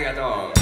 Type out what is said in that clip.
arigato.